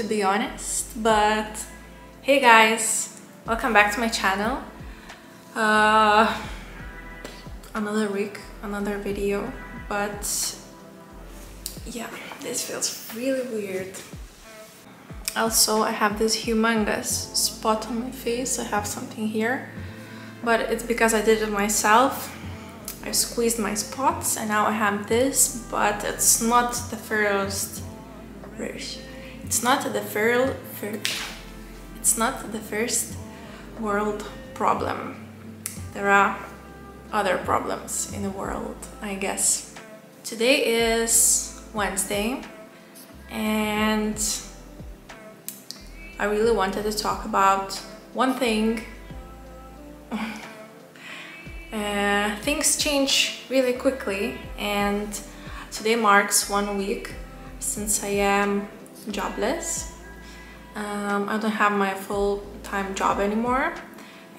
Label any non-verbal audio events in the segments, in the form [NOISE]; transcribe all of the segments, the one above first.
to be honest, but hey guys, welcome back to my channel. Uh, another week, another video, but yeah, this feels really weird. Also, I have this humongous spot on my face. I have something here, but it's because I did it myself. I squeezed my spots and now I have this, but it's not the first it's not the first it's not the first world problem. There are other problems in the world, I guess. Today is Wednesday and I really wanted to talk about one thing. [LAUGHS] uh, things change really quickly and today marks one week since I am jobless. Um, I don't have my full-time job anymore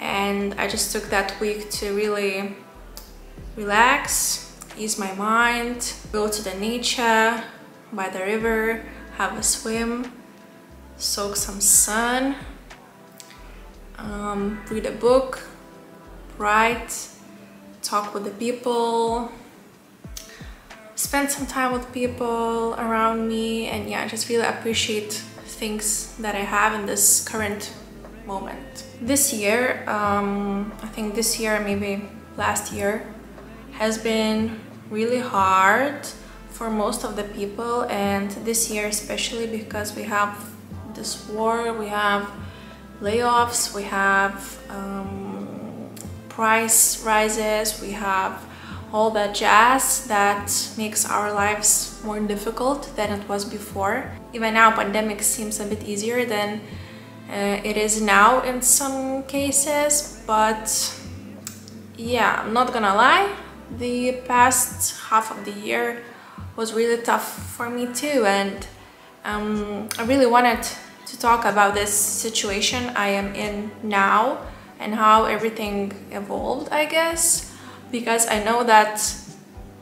and I just took that week to really relax, ease my mind, go to the nature, by the river, have a swim, soak some sun, um, read a book, write, talk with the people, spend some time with people around me and yeah, I just really appreciate things that I have in this current moment. This year, um, I think this year, maybe last year, has been really hard for most of the people and this year especially because we have this war, we have layoffs, we have um, price rises, we have all that jazz that makes our lives more difficult than it was before. Even now, pandemic seems a bit easier than uh, it is now in some cases, but yeah, I'm not gonna lie, the past half of the year was really tough for me too and um, I really wanted to talk about this situation I am in now and how everything evolved, I guess, because I know that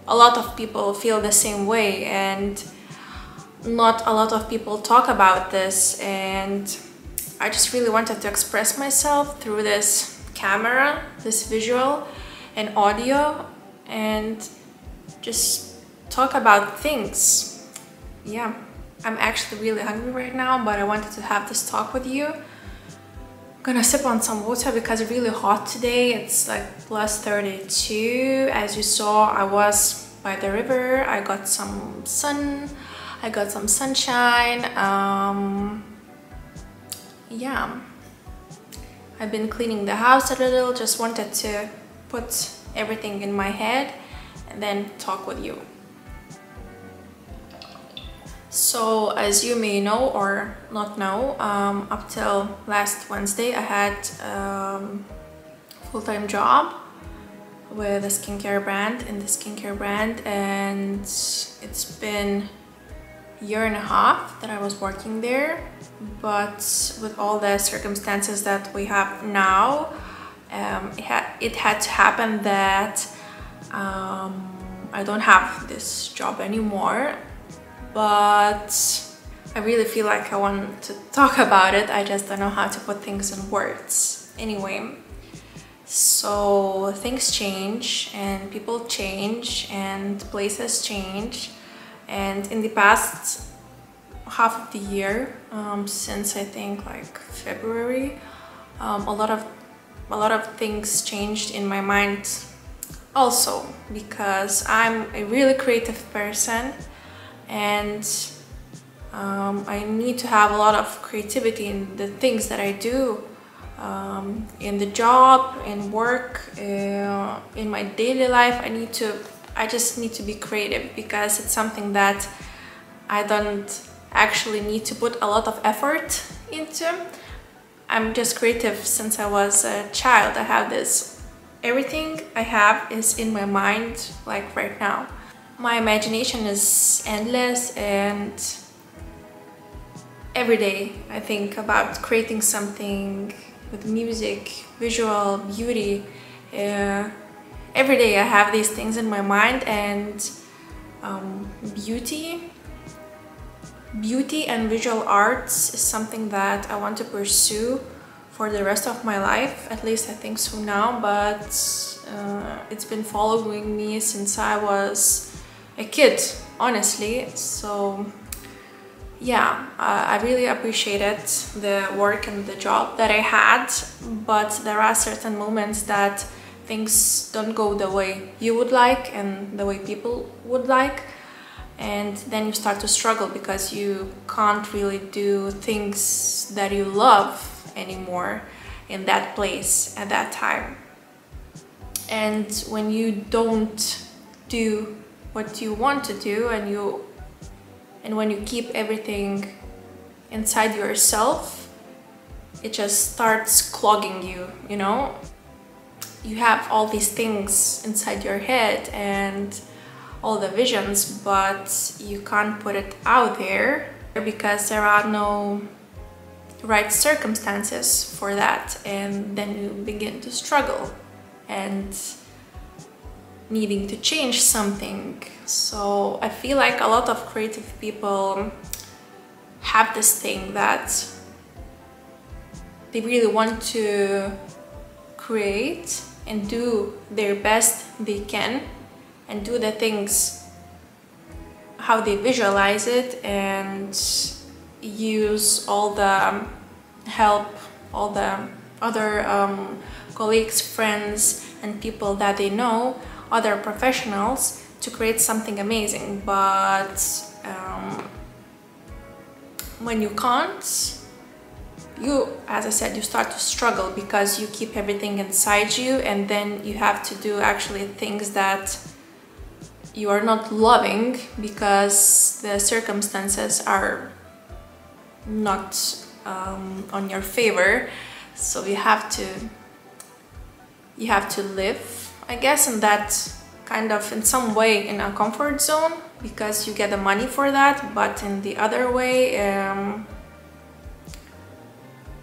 a lot of people feel the same way and not a lot of people talk about this and I just really wanted to express myself through this camera, this visual and audio and just talk about things. Yeah. I'm actually really hungry right now, but I wanted to have this talk with you. Gonna sip on some water because it's really hot today. It's like plus 32. As you saw, I was by the river. I got some sun. I got some sunshine. Um, yeah. I've been cleaning the house a little. Just wanted to put everything in my head and then talk with you. So as you may know or not know, um, up till last Wednesday I had um, full-time job with a skincare brand in the skincare brand and it's been a year and a half that I was working there. But with all the circumstances that we have now um, it, had, it had to happen that um, I don't have this job anymore but I really feel like I want to talk about it. I just don't know how to put things in words. Anyway, so things change and people change and places change. And in the past half of the year, um, since I think like February, um, a lot of a lot of things changed in my mind also because I'm a really creative person and um, I need to have a lot of creativity in the things that I do um, in the job, in work, uh, in my daily life. I need to, I just need to be creative because it's something that I don't actually need to put a lot of effort into. I'm just creative since I was a child. I have this, everything I have is in my mind like right now. My imagination is endless and every day I think about creating something with music, visual, beauty. Uh, every day I have these things in my mind and um, beauty beauty and visual arts is something that I want to pursue for the rest of my life at least I think so now but uh, it's been following me since I was a kid honestly. So yeah uh, I really appreciated the work and the job that I had but there are certain moments that things don't go the way you would like and the way people would like and then you start to struggle because you can't really do things that you love anymore in that place at that time. And when you don't do what you want to do and you and when you keep everything inside yourself it just starts clogging you you know? You have all these things inside your head and all the visions but you can't put it out there because there are no right circumstances for that and then you begin to struggle. And needing to change something. So I feel like a lot of creative people have this thing that they really want to create and do their best they can and do the things how they visualize it and use all the help all the other um, colleagues friends and people that they know other professionals to create something amazing but um, when you can't you as I said you start to struggle because you keep everything inside you and then you have to do actually things that you are not loving because the circumstances are not um, on your favor. So you have to you have to live I guess in that kind of in some way in a comfort zone because you get the money for that but in the other way um,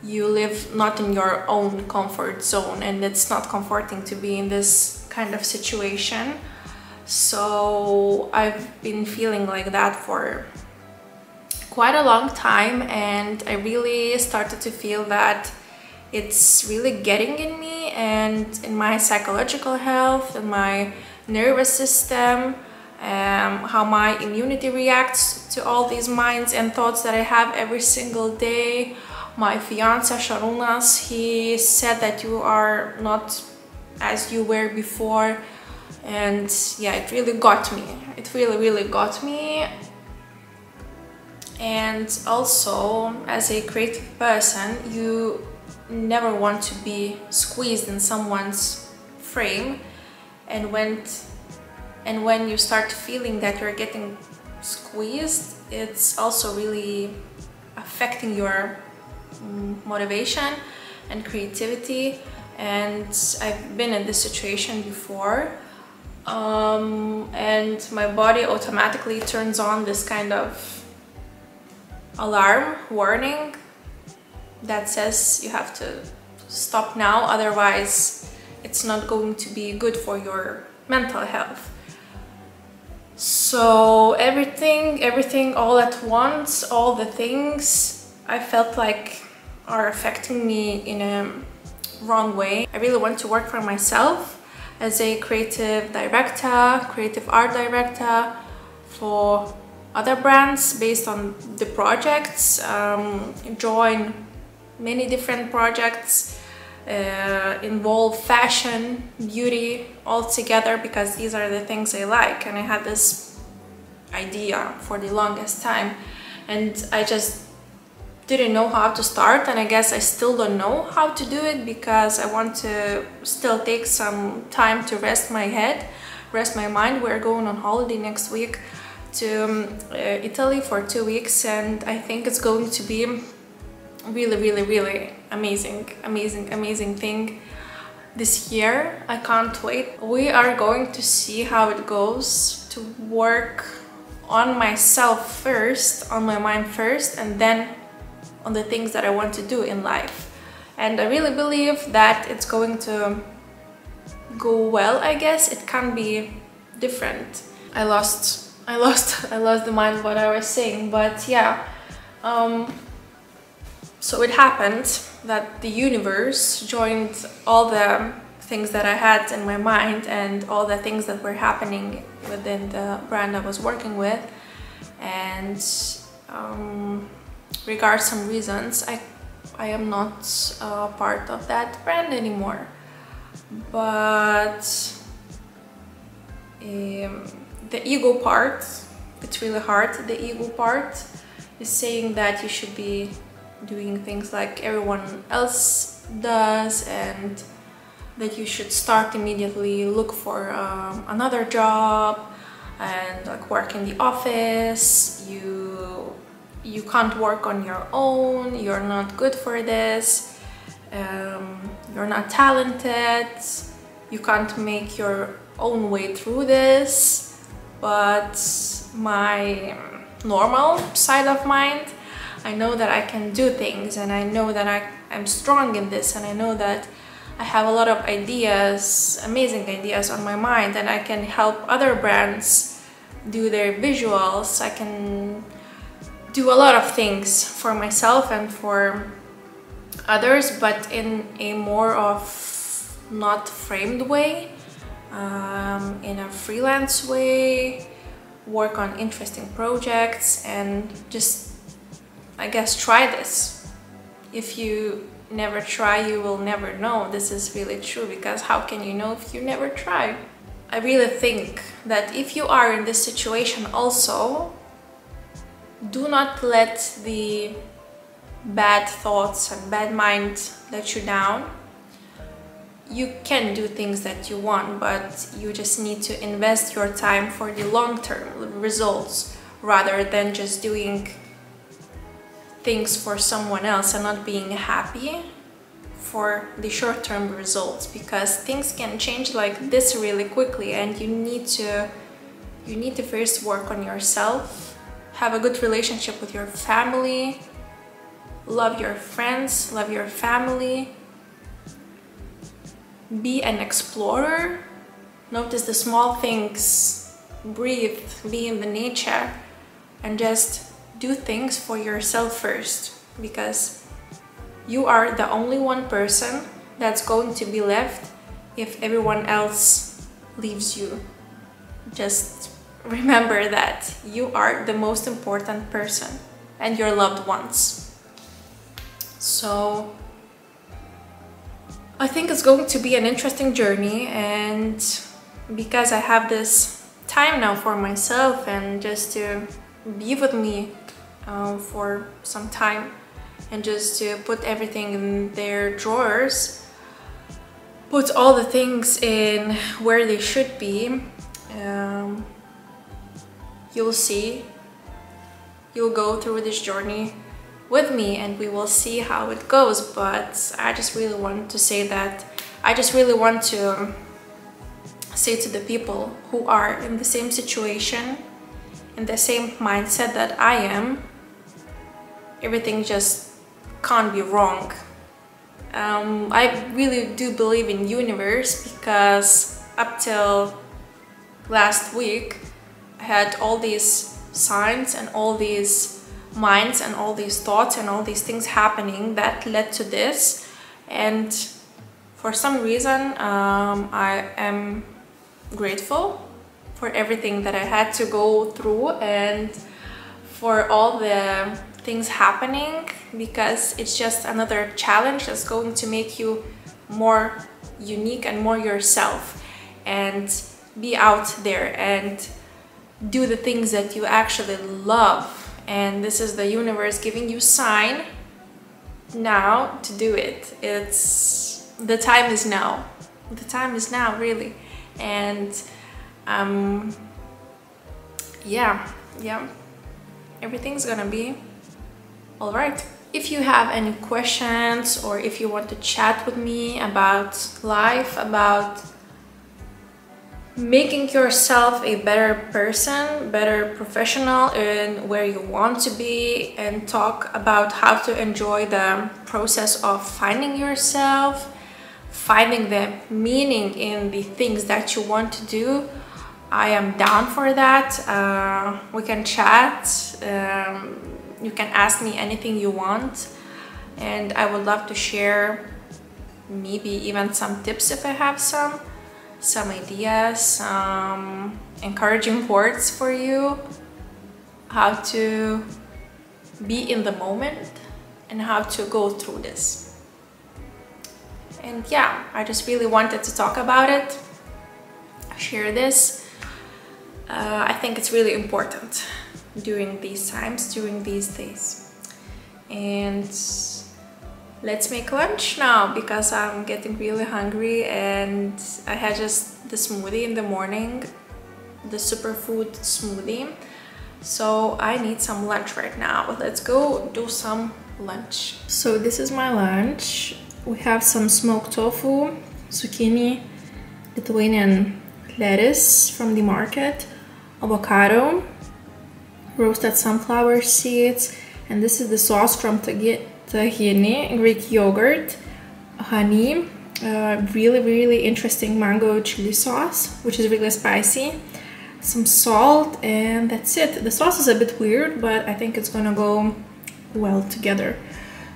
you live not in your own comfort zone and it's not comforting to be in this kind of situation. So I've been feeling like that for quite a long time and I really started to feel that it's really getting in me and in my psychological health and my nervous system um, how my immunity reacts to all these minds and thoughts that I have every single day. My fiance Sharunas, he said that you are not as you were before. And yeah it really got me. It really really got me. And also as a creative person you never want to be squeezed in someone's frame. And when and when you start feeling that you're getting squeezed it's also really affecting your motivation and creativity. And I've been in this situation before um, and my body automatically turns on this kind of alarm warning that says you have to stop now otherwise it's not going to be good for your mental health so everything everything all at once all the things I felt like are affecting me in a wrong way. I really want to work for myself as a creative director, creative art director for other brands based on the projects, um, join many different projects, uh, involve fashion, beauty all together because these are the things I like. And I had this idea for the longest time. And I just didn't know how to start. And I guess I still don't know how to do it because I want to still take some time to rest my head, rest my mind. We're going on holiday next week to um, uh, Italy for two weeks. And I think it's going to be really really really amazing amazing amazing thing this year I can't wait we are going to see how it goes to work on myself first on my mind first and then on the things that I want to do in life. And I really believe that it's going to go well, I guess. It can be different. I lost I lost [LAUGHS] I lost the mind what I was saying but yeah um, so it happened that the universe joined all the things that I had in my mind and all the things that were happening within the brand I was working with. And um, regard some reasons I, I am not a part of that brand anymore. But um, the ego part it's really hard the ego part is saying that you should be doing things like everyone else does and that you should start immediately look for um, another job and like work in the office. You you can't work on your own. You're not good for this. Um, you're not talented. You can't make your own way through this. But my normal side of mind I know that I can do things and I know that I, I'm strong in this and I know that I have a lot of ideas, amazing ideas on my mind and I can help other brands do their visuals. I can do a lot of things for myself and for others but in a more of not framed way, um, in a freelance way, work on interesting projects and just I guess try this. If you never try, you will never know. This is really true because how can you know if you never try? I really think that if you are in this situation also, do not let the bad thoughts and bad mind let you down. You can do things that you want, but you just need to invest your time for the long-term results rather than just doing things for someone else and not being happy for the short-term results because things can change like this really quickly and you need to you need to first work on yourself have a good relationship with your family love your friends love your family be an explorer notice the small things breathe be in the nature and just do things for yourself first because you are the only one person that's going to be left if everyone else leaves you. Just remember that you are the most important person and your loved ones. So I think it's going to be an interesting journey and because I have this time now for myself and just to be with me um, for some time and just to put everything in their drawers put all the things in where they should be um, you'll see. You'll go through this journey with me and we will see how it goes but I just really want to say that I just really want to say to the people who are in the same situation in the same mindset that I am everything just can't be wrong. Um, I really do believe in universe because up till last week I had all these signs and all these minds and all these thoughts and all these things happening that led to this and for some reason um, I am grateful for everything that I had to go through and for all the things happening because it's just another challenge that's going to make you more unique and more yourself and be out there and do the things that you actually love. And this is the universe giving you sign now to do it. It's the time is now. The time is now really. And um yeah yeah. Everything's gonna be all right. If you have any questions or if you want to chat with me about life, about making yourself a better person, better professional in where you want to be and talk about how to enjoy the process of finding yourself, finding the meaning in the things that you want to do, I am down for that. Uh, we can chat. Um, you can ask me anything you want. And I would love to share maybe even some tips if I have some, some ideas, some encouraging words for you, how to be in the moment and how to go through this. And yeah, I just really wanted to talk about it, share this. Uh, I think it's really important during these times, during these days. And let's make lunch now because I'm getting really hungry and I had just the smoothie in the morning, the superfood smoothie. So I need some lunch right now. Let's go do some lunch. So this is my lunch. We have some smoked tofu, zucchini, Lithuanian lettuce from the market, avocado, roasted sunflower seeds, and this is the sauce from tahini, Greek yogurt, honey, uh, really really interesting mango chili sauce, which is really spicy, some salt, and that's it. The sauce is a bit weird, but I think it's gonna go well together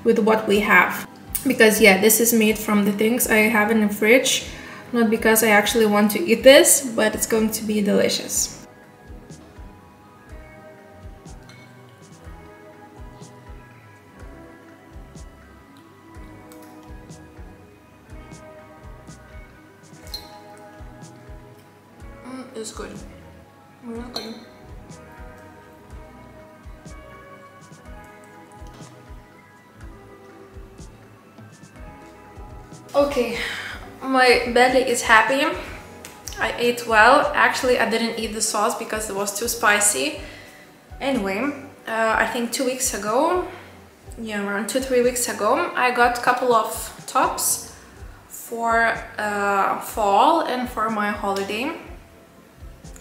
with what we have. Because yeah, this is made from the things I have in the fridge, not because I actually want to eat this, but it's going to be delicious. My belly is happy. I ate well. Actually, I didn't eat the sauce because it was too spicy. Anyway, uh, I think two weeks ago, yeah, around two, three weeks ago, I got a couple of tops for uh, fall and for my holiday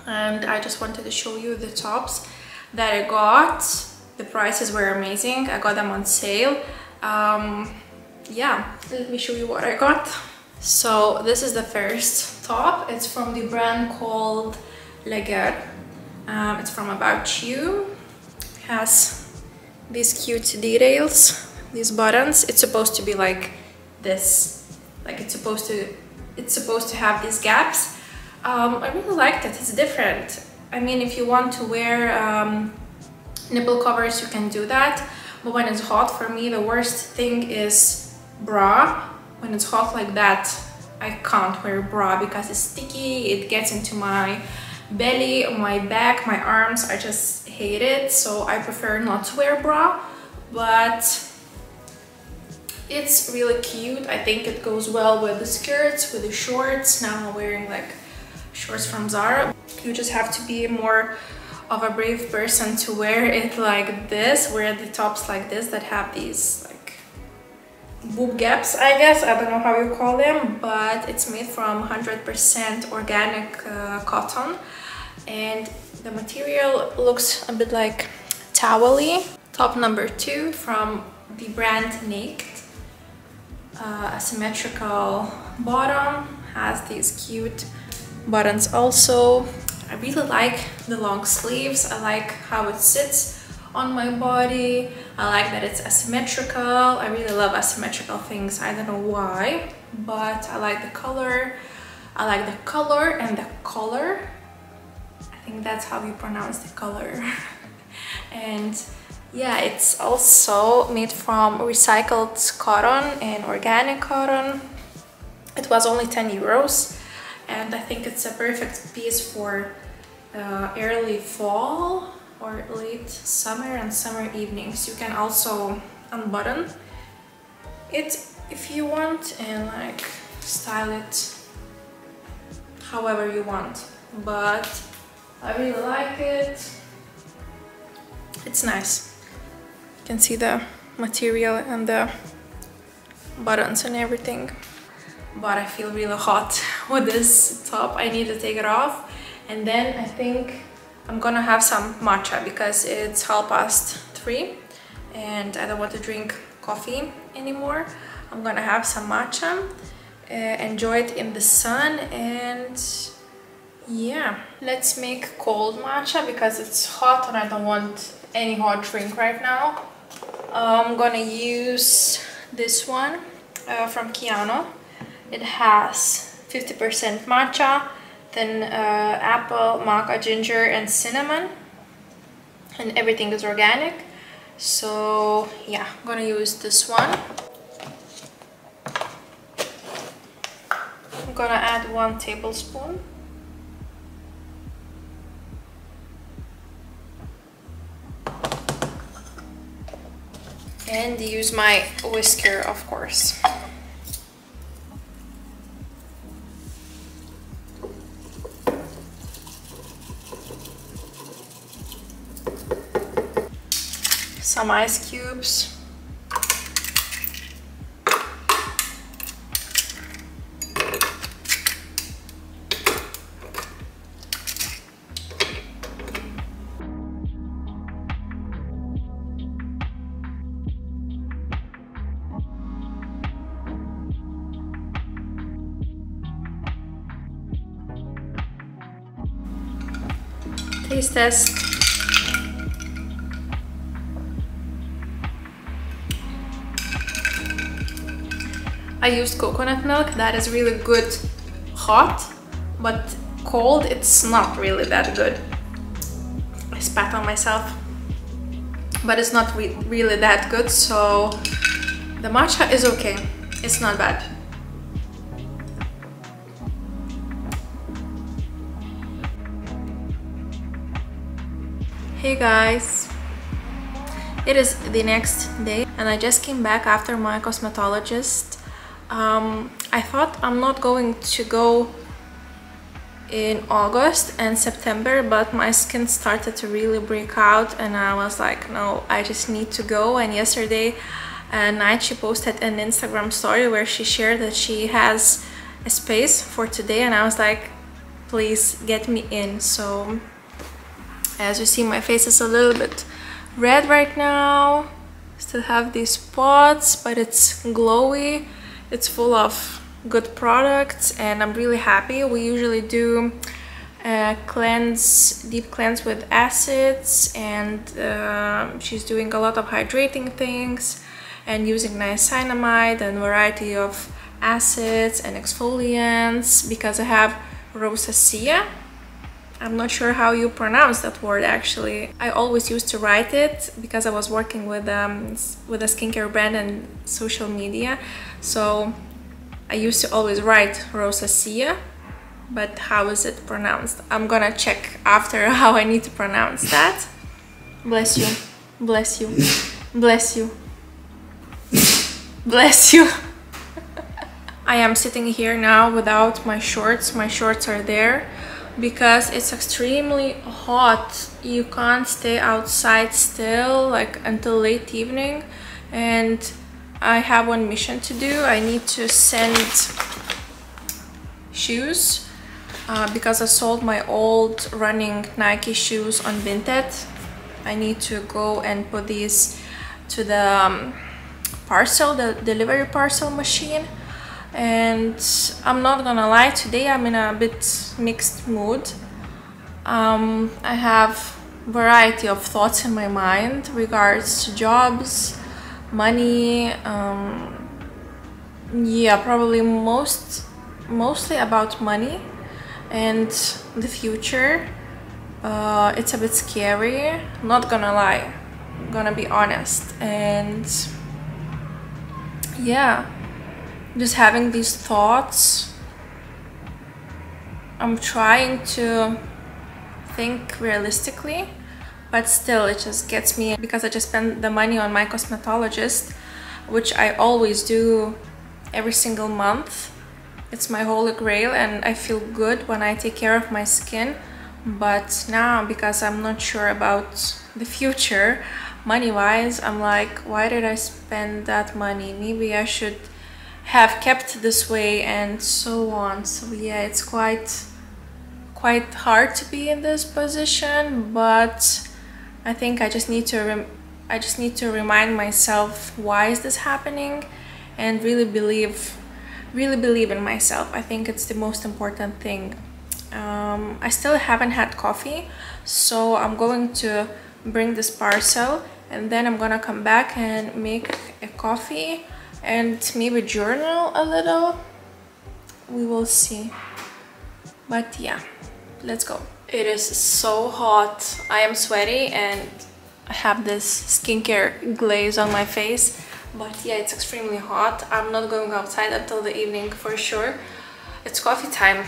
and I just wanted to show you the tops that I got. The prices were amazing. I got them on sale. Um, yeah, let me show you what I got. So this is the first top. It's from the brand called Leger. Um, it's from About You. It has these cute details, these buttons. It's supposed to be like this. Like it's supposed to, it's supposed to have these gaps um, I really liked it, it's different. I mean, if you want to wear um, nipple covers, you can do that. But when it's hot, for me, the worst thing is bra. When it's hot like that, I can't wear bra because it's sticky, it gets into my belly, my back, my arms. I just hate it, so I prefer not to wear bra. But it's really cute. I think it goes well with the skirts, with the shorts. Now I'm wearing like shorts from Zara. You just have to be more of a brave person to wear it like this, wear the tops like this that have these like boob gaps, I guess. I don't know how you call them, but it's made from 100% organic uh, cotton and the material looks a bit like towely. Top number two from the brand Naked. Uh, a symmetrical bottom has these cute buttons also. I really like the long sleeves. I like how it sits on my body. I like that it's asymmetrical. I really love asymmetrical things. I don't know why, but I like the color. I like the color and the color. I think that's how you pronounce the color. [LAUGHS] and yeah, it's also made from recycled cotton and organic cotton. It was only 10 euros and I think it's a perfect piece for uh, early fall or late summer and summer evenings. You can also unbutton it if you want and like style it however you want but I really like it it's nice you can see the material and the buttons and everything but I feel really hot [LAUGHS] with this top. I need to take it off and then I think I'm gonna have some matcha because it's half past three and I don't want to drink coffee anymore. I'm gonna have some matcha, uh, enjoy it in the sun and yeah let's make cold matcha because it's hot and I don't want any hot drink right now I'm gonna use this one uh, from Kiano it has 50% matcha then uh, apple maca ginger and cinnamon. And everything is organic. So yeah I'm gonna use this one. I'm gonna add one tablespoon. And use my whisker of course some ice cubes taste test. I used coconut milk, that is really good hot, but cold it's not really that good. I spat on myself, but it's not re really that good, so the matcha is okay, it's not bad. Hey guys! It is the next day and I just came back after my cosmetologist. Um, I thought I'm not going to go in August and September but my skin started to really break out and I was like no I just need to go and yesterday at night she posted an Instagram story where she shared that she has a space for today and I was like please get me in so as you see, my face is a little bit red right now. Still have these spots, but it's glowy. It's full of good products and I'm really happy. We usually do a cleanse, deep cleanse with acids and uh, she's doing a lot of hydrating things and using niacinamide and variety of acids and exfoliants because I have rosacea I'm not sure how you pronounce that word actually. I always used to write it because I was working with um, with a skincare brand and social media. So I used to always write rosacea, but how is it pronounced? I'm gonna check after [LAUGHS] how I need to pronounce that. Bless you, bless you, bless you, bless you. [LAUGHS] I am sitting here now without my shorts. My shorts are there because it's extremely hot. You can't stay outside still like until late evening. And I have one mission to do. I need to send shoes uh, because I sold my old running Nike shoes on Vinted. I need to go and put these to the um, parcel the delivery parcel machine and I'm not gonna lie today I'm in a bit mixed mood. Um, I have variety of thoughts in my mind regards to jobs money um, yeah probably most mostly about money and the future. Uh, it's a bit scary not gonna lie I'm gonna be honest. And yeah just having these thoughts. I'm trying to think realistically but still it just gets me because I just spend the money on my cosmetologist which I always do every single month. It's my holy grail and I feel good when I take care of my skin. But now because I'm not sure about the future money wise I'm like why did I spend that money? Maybe I should have kept this way and so on. So yeah it's quite quite hard to be in this position but I think I just need to I just need to remind myself why is this happening and really believe really believe in myself. I think it's the most important thing. Um, I still haven't had coffee so I'm going to bring this parcel and then I'm gonna come back and make a coffee and maybe journal a little. We will see. But yeah let's go. It is so hot. I am sweaty and I have this skincare glaze on my face. But yeah it's extremely hot. I'm not going outside until the evening for sure. It's coffee time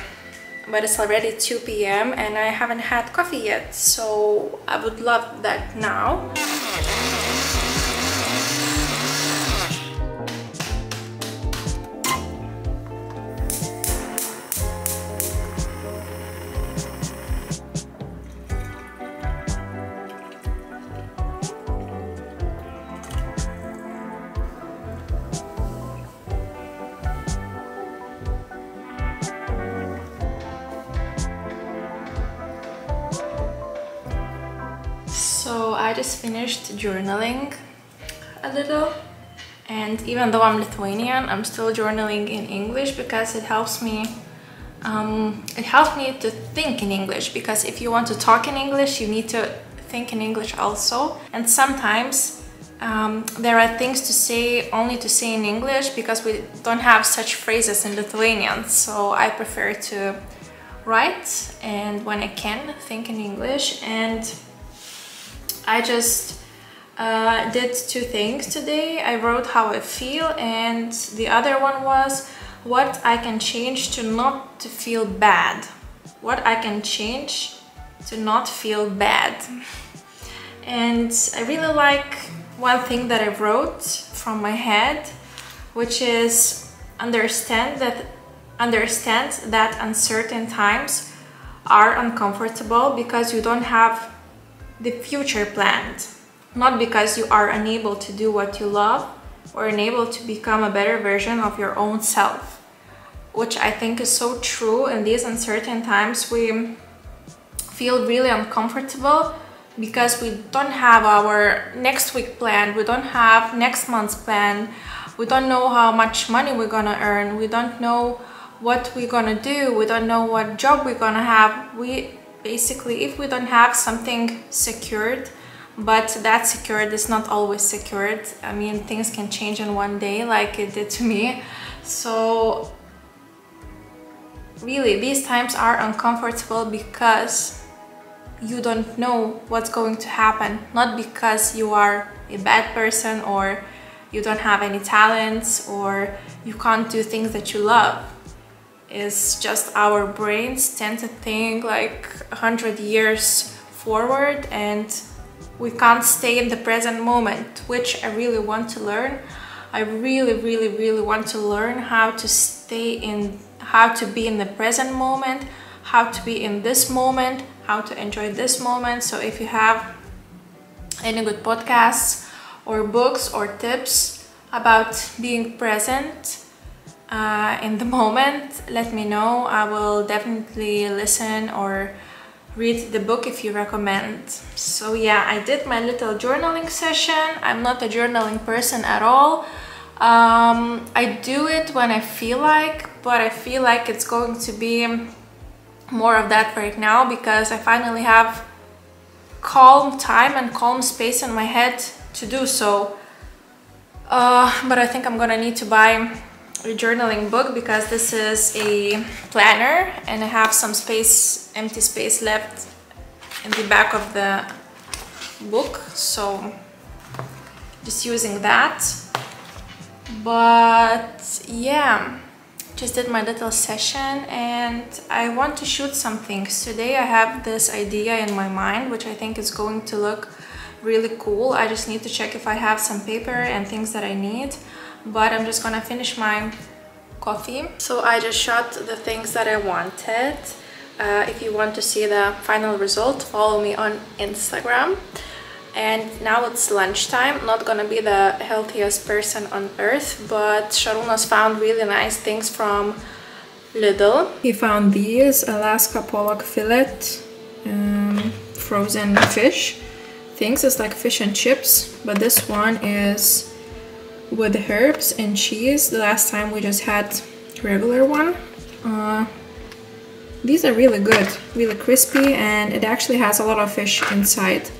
but it's already 2 p.m. and I haven't had coffee yet. So I would love that now journaling a little. And even though I'm Lithuanian I'm still journaling in English because it helps me um, it helps me to think in English because if you want to talk in English you need to think in English also. And sometimes um, there are things to say only to say in English because we don't have such phrases in Lithuanian. So I prefer to write and when I can think in English. And I just uh, did two things today. I wrote how I feel and the other one was what I can change to not to feel bad. What I can change to not feel bad. And I really like one thing that I wrote from my head, which is understand that understand that uncertain times are uncomfortable because you don't have the future planned, not because you are unable to do what you love or unable to become a better version of your own self, which I think is so true in these uncertain times. We feel really uncomfortable because we don't have our next week plan, we don't have next month's plan, we don't know how much money we're gonna earn, we don't know what we're gonna do, we don't know what job we're gonna have. We basically if we don't have something secured but that secured is not always secured. I mean things can change in one day like it did to me. So really these times are uncomfortable because you don't know what's going to happen. Not because you are a bad person or you don't have any talents or you can't do things that you love. It's just our brains tend to think like 100 years forward and we can't stay in the present moment which I really want to learn I really really really want to learn how to stay in how to be in the present moment how to be in this moment how to enjoy this moment so if you have any good podcasts or books or tips about being present uh, in the [LAUGHS] moment, let me know. I will definitely listen or read the book if you recommend. So yeah, I did my little journaling session. I'm not a journaling person at all. Um, I do it when I feel like, but I feel like it's going to be more of that right now because I finally have calm time and calm space in my head to do so. Uh, but I think I'm gonna need to buy journaling book because this is a planner and I have some space, empty space left in the back of the book so just using that. But yeah just did my little session and I want to shoot some things today I have this idea in my mind which I think is going to look really cool. I just need to check if I have some paper and things that I need but I'm just gonna finish my coffee. So I just shot the things that I wanted. Uh, if you want to see the final result, follow me on Instagram. And now it's lunchtime, not gonna be the healthiest person on earth, but Sharunas found really nice things from Lidl. He found these Alaska pollock fillet, um, frozen fish things. It's like fish and chips, but this one is with herbs and cheese. The last time we just had regular one. Uh, These are really good, really crispy, and it actually has a lot of fish inside.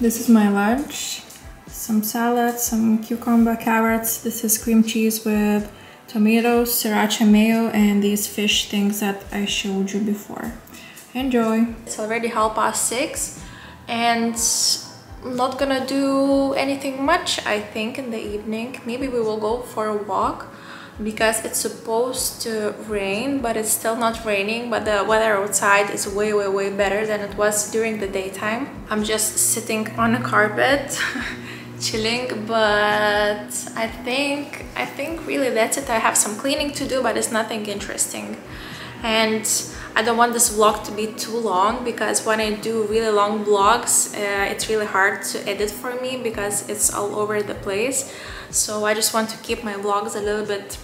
This is my lunch. Some salad, some cucumber, carrots. This is cream cheese with tomatoes, sriracha mayo, and these fish things that I showed you before. Enjoy! It's already half past six and I'm not gonna do anything much I think in the evening. Maybe we will go for a walk because it's supposed to rain but it's still not raining but the weather outside is way way way better than it was during the daytime i'm just sitting on a carpet [LAUGHS] chilling but i think i think really that's it. I have some cleaning to do but it's nothing interesting. And I don't want this vlog to be too long because when I do really long vlogs uh, it's really hard to edit for me because it's all over the place. So I just want to keep my vlogs a little bit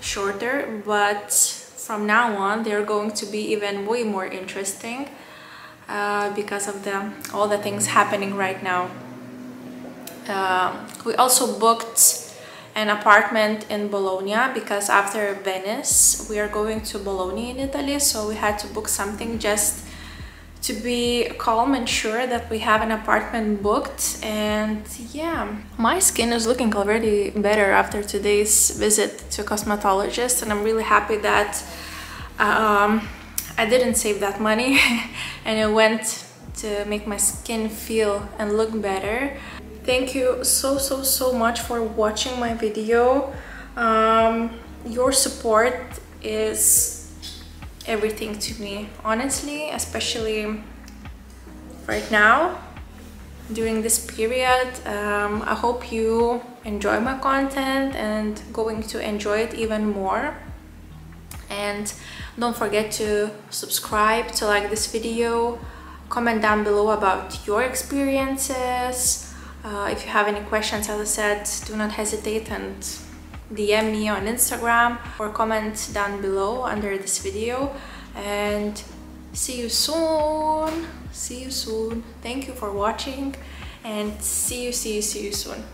shorter but from now on they're going to be even way more interesting uh, because of the all the things happening right now uh, we also booked an apartment in Bologna because after Venice we are going to Bologna in Italy so we had to book something just to be calm and sure that we have an apartment booked. And yeah my skin is looking already better after today's visit to a cosmetologist and I'm really happy that um, I didn't save that money [LAUGHS] and it went to make my skin feel and look better thank you so so so much for watching my video. Um, your support is everything to me honestly especially right now during this period. Um, I hope you enjoy my content and going to enjoy it even more. And don't forget to subscribe to like this video. Comment down below about your experiences uh, if you have any questions as I said do not hesitate and DM me on Instagram or comment down below under this video. And see you soon. See you soon. Thank you for watching and see you see you see you soon